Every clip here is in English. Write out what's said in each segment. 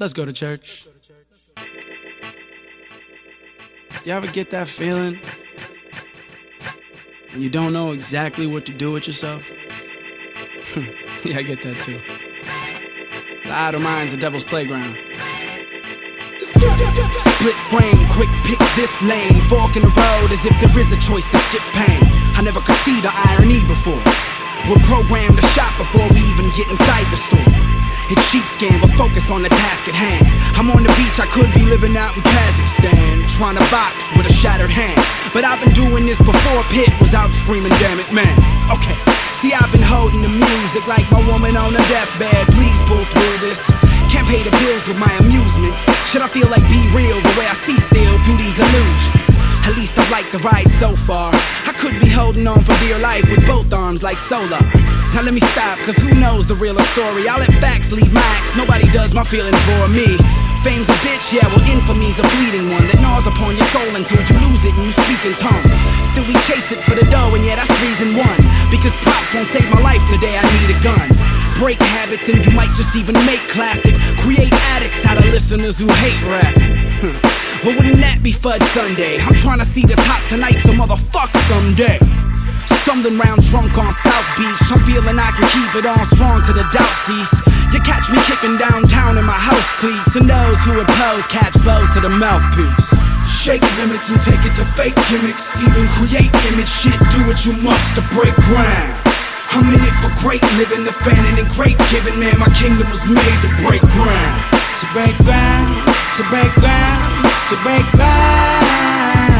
Let's go to church. You ever get that feeling when you don't know exactly what to do with yourself? yeah, I get that too. The idle mind's a devil's playground. Split frame, quick pick this lane. Fork in the road as if there is a choice to skip pain. I never could see the irony before. We're programmed to shop before we even get inside the store. It's sheepskin, but focus on the task at hand. I'm on the beach, I could be living out in Kazakhstan. Trying to box with a shattered hand. But I've been doing this before Pitt was out screaming, damn it, man. Okay, see, I've been holding the music like my woman on a deathbed. Please pull through this. Can't pay the bills with my amusement. Should I feel like B-Real the like the ride so far. I could be holding on for dear life with both arms like Solar. Now let me stop, cause who knows the realer story? I'll let facts lead my acts, nobody does my feeling for me. Fame's a bitch, yeah, well, infamy's a bleeding one that gnaws upon your soul until you lose it and you speak in tongues. Still, we chase it for the dough, and yeah, that's reason one. Because props won't save my life the day I need a gun. Break habits, and you might just even make classic. Create addicts out of listeners who hate rap. but wouldn't that be Fudge Sunday? I'm trying to see the top tonight, so motherfuck someday. Stumbling round drunk on South Beach. I'm feeling I can keep it on strong to the doubt cease. You catch me kicking downtown in my house cleats. And those who oppose catch bows to the mouthpiece. Shake limits and take it to fake gimmicks. Even create image shit, do what you must to break ground. I'm in it for great living, the fanning and great giving. Man, my kingdom was made to break ground. To break ground, to break ground, to break ground,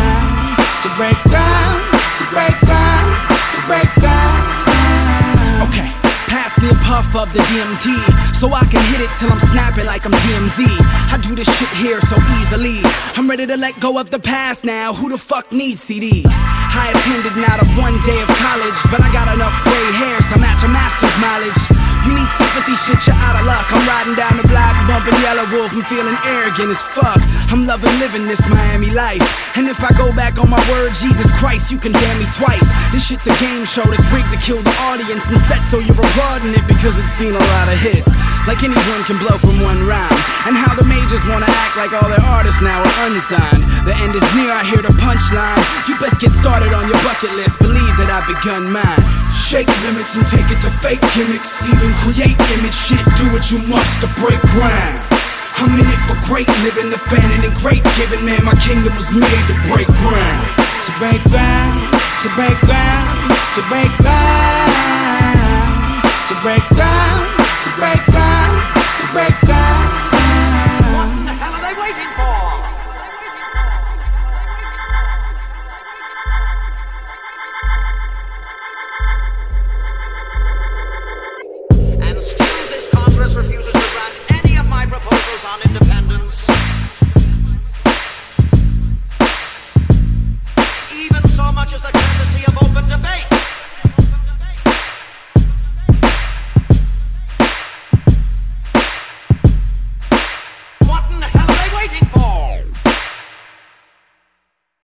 to break ground, to break ground, to break ground. Okay, pass me a puff of the DMT so I can hit it till I'm snapping like I'm DMZ. I do this shit here so easily. I'm ready to let go of the past now. Who the fuck needs CDs? I attended not a one day of college, but I got enough gray hairs to match a master's mileage. You need sympathy, shit, you're out of luck. I'm riding down the block, bumping Yelawolf, I'm feeling arrogant as fuck. I'm loving living this Miami life. And if I go back on my word, Jesus Christ, you can damn me twice. This shit's a game show that's rigged to kill the audience and set so you're applauding it because it's seen a lot of hits. Like anyone can blow from one round. And how the majors wanna act like all their artists now are unsigned. The end is near, I hear the punchline. You best get started on your bucket list, believe that I've begun mine. Shake limits and take it to fake gimmicks. Even create image shit, do what you must to break ground. I'm in it for great living, the fanning and great giving. Man, my kingdom was made to break ground. To break ground, to break ground, to break ground, to break ground, to break ground, to break ground. much as the chance to see of open debate.